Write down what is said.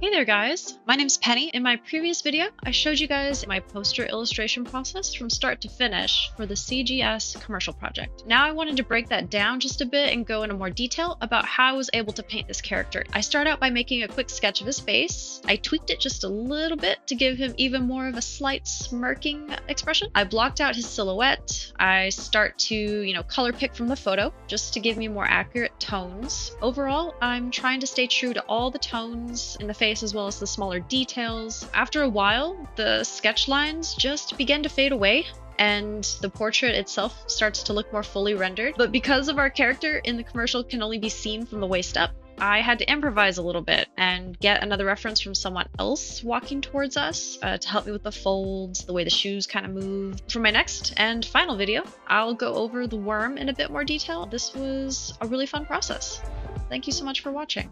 Hey there guys, my name's Penny. In my previous video, I showed you guys my poster illustration process from start to finish for the CGS commercial project. Now I wanted to break that down just a bit and go into more detail about how I was able to paint this character. I start out by making a quick sketch of his face. I tweaked it just a little bit to give him even more of a slight smirking expression. I blocked out his silhouette. I start to, you know, color pick from the photo just to give me more accurate tones. Overall, I'm trying to stay true to all the tones in the face face as well as the smaller details. After a while, the sketch lines just begin to fade away and the portrait itself starts to look more fully rendered. But because of our character in the commercial can only be seen from the waist up, I had to improvise a little bit and get another reference from someone else walking towards us uh, to help me with the folds, the way the shoes kind of move. For my next and final video, I'll go over the worm in a bit more detail. This was a really fun process. Thank you so much for watching.